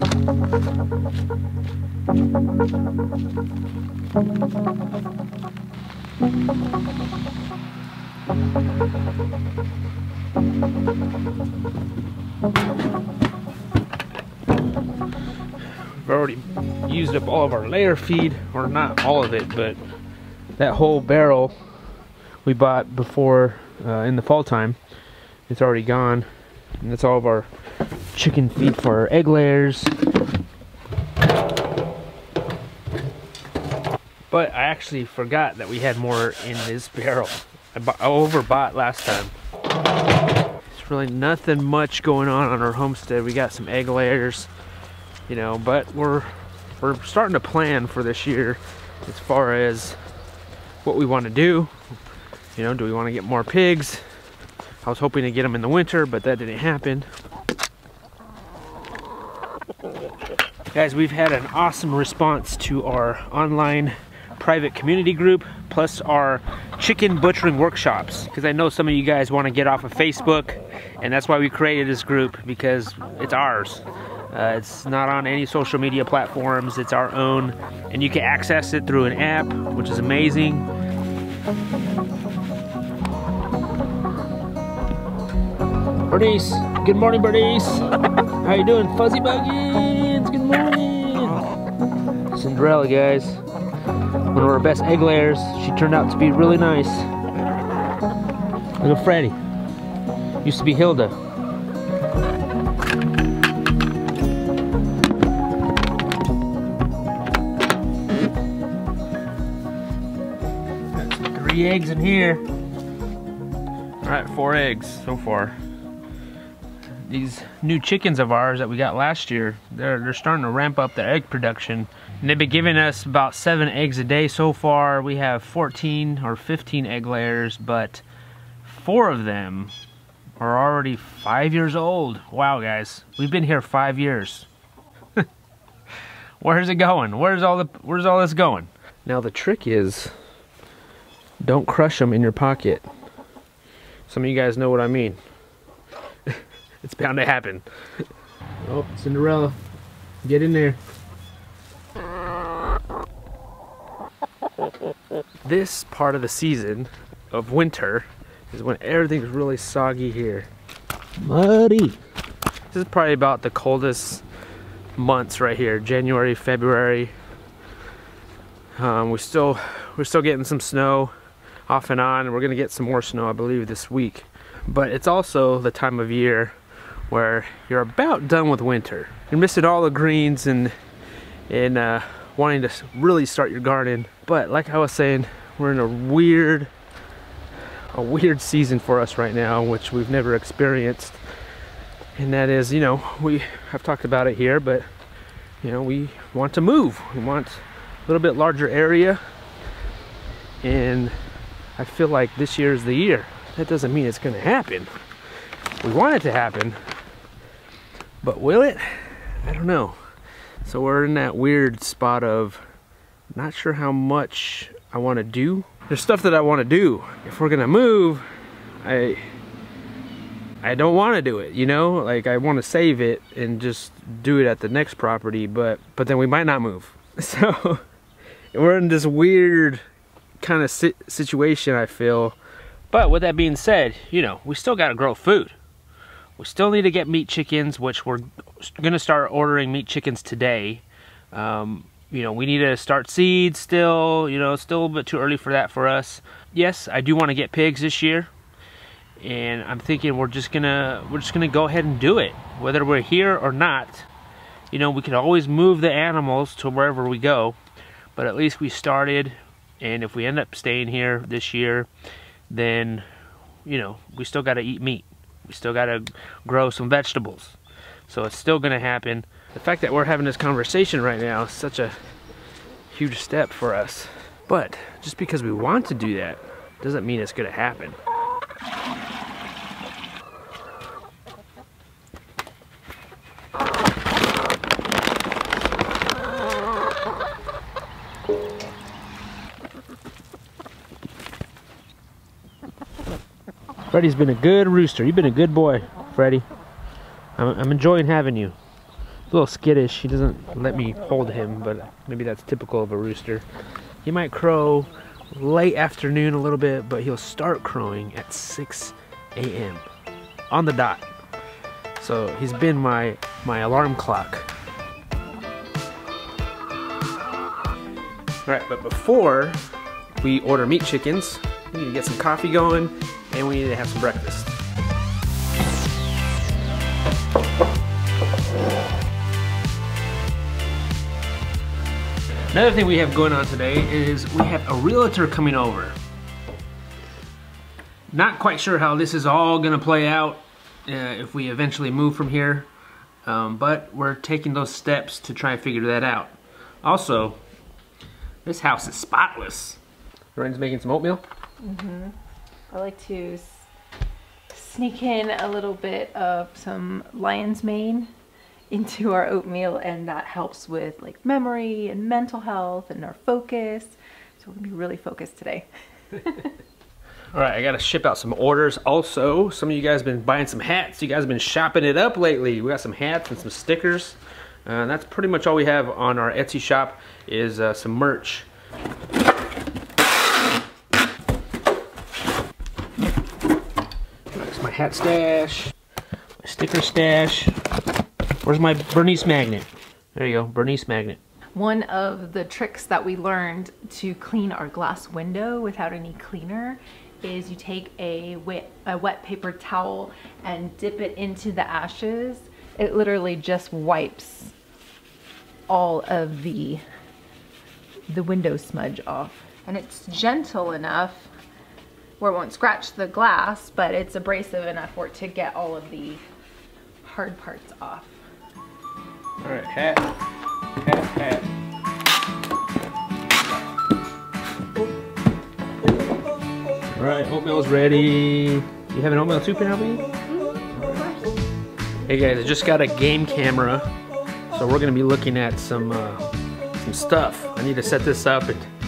We've already used up all of our layer feed, or not all of it, but that whole barrel we bought before uh, in the fall time, it's already gone. And that's all of our chicken feed for our egg layers. But I actually forgot that we had more in this barrel. I, I overbought last time. There's really nothing much going on on our homestead. We got some egg layers, you know, but we're we're starting to plan for this year as far as what we want to do. You know, do we want to get more pigs? I was hoping to get them in the winter, but that didn't happen. Guys, we've had an awesome response to our online private community group, plus our chicken butchering workshops. Because I know some of you guys want to get off of Facebook, and that's why we created this group, because it's ours. Uh, it's not on any social media platforms, it's our own, and you can access it through an app, which is amazing. Bernice, good morning, Bernice. How you doing, Fuzzy Buggins? Good morning. Cinderella, guys. One of our best egg layers. She turned out to be really nice. Look at Freddie. Used to be Hilda. Got three eggs in here. All right, four eggs so far these new chickens of ours that we got last year, they're, they're starting to ramp up their egg production. And they've been giving us about seven eggs a day so far. We have 14 or 15 egg layers, but four of them are already five years old. Wow, guys, we've been here five years. Where's it going? Where's all the Where's all this going? Now the trick is, don't crush them in your pocket. Some of you guys know what I mean. It's bound to happen. Oh, Cinderella. Get in there. This part of the season of winter is when everything's really soggy here. Muddy. This is probably about the coldest months right here. January, February. Um, we still we're still getting some snow off and on and we're gonna get some more snow I believe this week. But it's also the time of year where you're about done with winter. You're missing all the greens and and uh, wanting to really start your garden. But like I was saying, we're in a weird, a weird season for us right now, which we've never experienced. And that is, you know, we have talked about it here, but you know, we want to move. We want a little bit larger area. And I feel like this year is the year. That doesn't mean it's gonna happen. We want it to happen, but will it? I don't know. So we're in that weird spot of not sure how much I want to do. There's stuff that I want to do. If we're gonna move, I I don't want to do it, you know? Like I want to save it and just do it at the next property, but but then we might not move. So we're in this weird kind of si situation, I feel. But with that being said, you know, we still got to grow food. We still need to get meat chickens, which we're going to start ordering meat chickens today. Um, you know, we need to start seeds still, you know, still a little bit too early for that for us. Yes, I do want to get pigs this year. And I'm thinking we're just gonna we're just gonna go ahead and do it. Whether we're here or not. You know, we can always move the animals to wherever we go. But at least we started and if we end up staying here this year, then you know, we still gotta eat meat. We still got to grow some vegetables. So it's still to happen. The fact that we're having this conversation right now is such a huge step for us. But just because we want to do that doesn't mean it's to happen. Freddie's been a good rooster. You've been a good boy, Freddie. I'm, I'm enjoying having you. a little skittish. He doesn't let me hold him, but maybe that's typical of a rooster. He might crow late afternoon a little bit, but he'll start crowing at 6 a.m. on the dot. So he's been my, my alarm clock. All right, but before we order meat chickens, we need to get some coffee going and we need to have some breakfast. Another thing we have going on today is we have a realtor coming over. Not quite sure how this is all gonna play out uh, if we eventually move from here, um, but we're taking those steps to try and figure that out. Also, this house is spotless. Loren's making some oatmeal. Mm-hmm. I like to sneak in a little bit of some lion's mane into our oatmeal and that helps with like memory and mental health and our focus. So we're gonna be really focused today. All right, I gotta ship out some orders. Also, some of you guys have been buying some hats. You guys have been shopping it up lately. We got some hats and some stickers. Uh, that's pretty much all we have on our Etsy shop is uh, some merch. Hat stash, my sticker stash. Where's my Bernice magnet? There you go, Bernice magnet. One of the tricks that we learned to clean our glass window without any cleaner is you take a wet, a wet paper towel and dip it into the ashes. It literally just wipes all of the, the window smudge off. And it's gentle enough where it won't scratch the glass, but it's abrasive enough for it to get all of the hard parts off. All right, hat, hat, hat. All right, oatmeal's ready. You have an oatmeal too, Penelope? Hey guys, I just got a game camera, so we're gonna be looking at some uh, some stuff. I need to set this up, and, and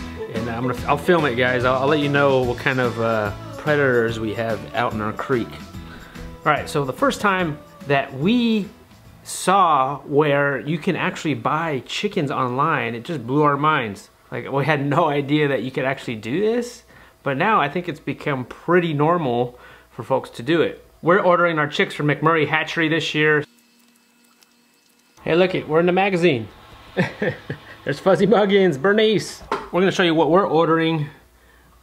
I'm gonna I'll film it, guys. I'll, I'll let you know what kind of uh, predators we have out in our creek. All right, so the first time that we saw where you can actually buy chickens online, it just blew our minds. Like we had no idea that you could actually do this, but now I think it's become pretty normal for folks to do it. We're ordering our chicks from McMurray Hatchery this year. Hey, look it, we're in the magazine. There's Fuzzy Muggins, Bernice. We're gonna show you what we're ordering.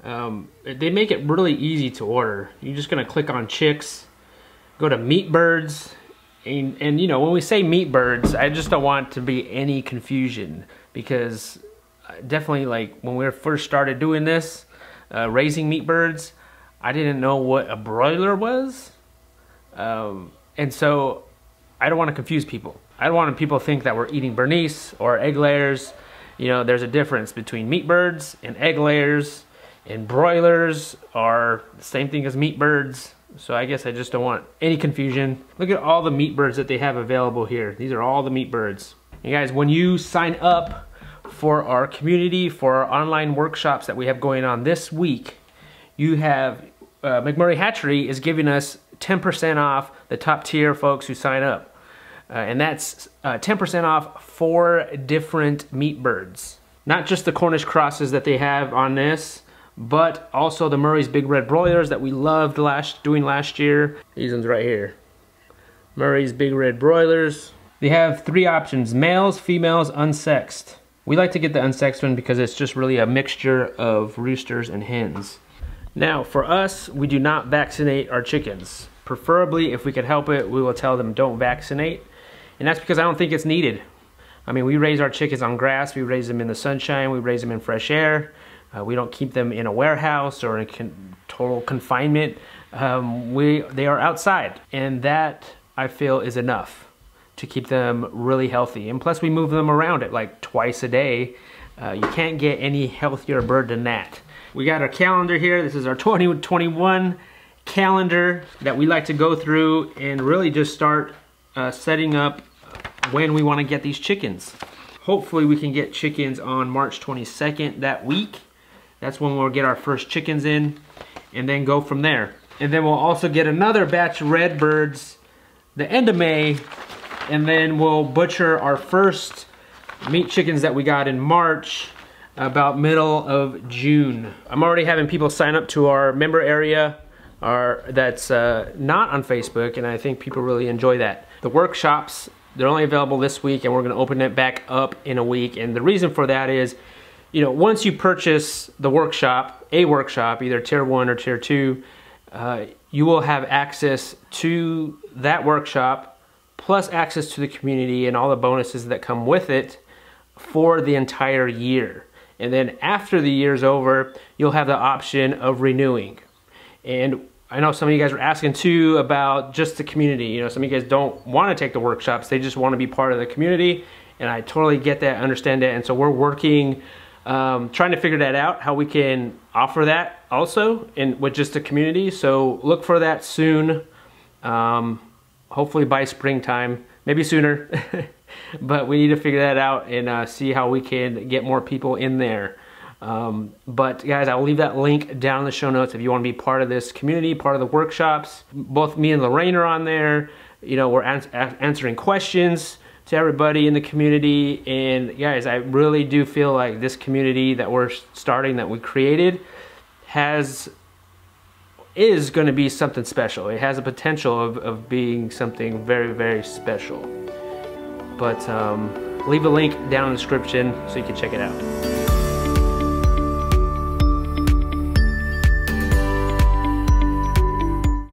Um, they make it really easy to order. You're just gonna click on chicks, go to meat birds, and, and you know, when we say meat birds, I just don't want to be any confusion because uh, definitely like when we first started doing this, uh, raising meat birds, I didn't know what a broiler was. Um, and so I don't want to confuse people. I don't want people to think that we're eating Bernice or egg layers. You know, there's a difference between meat birds and egg layers and broilers are the same thing as meat birds. So I guess I just don't want any confusion. Look at all the meat birds that they have available here. These are all the meat birds. Guys, when you sign up for our community, for our online workshops that we have going on this week, you have, uh, McMurray Hatchery is giving us 10% off the top tier folks who sign up. Uh, and that's 10% uh, off four different meat birds. Not just the Cornish crosses that they have on this, but also the Murray's Big Red Broilers that we loved last doing last year. These ones right here. Murray's Big Red Broilers. They have three options, males, females, unsexed. We like to get the unsexed one because it's just really a mixture of roosters and hens. Now, for us, we do not vaccinate our chickens. Preferably, if we could help it, we will tell them don't vaccinate. And that's because I don't think it's needed. I mean, we raise our chickens on grass, we raise them in the sunshine, we raise them in fresh air. Uh, we don't keep them in a warehouse or in con total confinement. Um, we they are outside, and that I feel is enough to keep them really healthy. And plus, we move them around it like twice a day. Uh, you can't get any healthier bird than that. We got our calendar here. This is our 2021 calendar that we like to go through and really just start uh, setting up when we want to get these chickens. Hopefully we can get chickens on March 22nd that week that's when we'll get our first chickens in and then go from there. And then we'll also get another batch of red birds the end of May and then we'll butcher our first meat chickens that we got in March about middle of June. I'm already having people sign up to our member area our, that's uh, not on Facebook and I think people really enjoy that. The workshops, they're only available this week and we're gonna open it back up in a week and the reason for that is you know, once you purchase the workshop, a workshop, either tier one or tier two, uh, you will have access to that workshop plus access to the community and all the bonuses that come with it for the entire year. And then after the year's over, you'll have the option of renewing. And I know some of you guys are asking too about just the community. You know, some of you guys don't want to take the workshops, they just want to be part of the community. And I totally get that, understand that. And so we're working um, trying to figure that out, how we can offer that also in with just the community. So look for that soon. Um, hopefully by springtime, maybe sooner. but we need to figure that out and uh, see how we can get more people in there. Um, but guys, I'll leave that link down in the show notes if you want to be part of this community, part of the workshops. Both me and Lorraine are on there. You know, we're ans answering questions to everybody in the community. And guys, I really do feel like this community that we're starting, that we created, has is going to be something special. It has a potential of, of being something very, very special. But um, leave a link down in the description so you can check it out.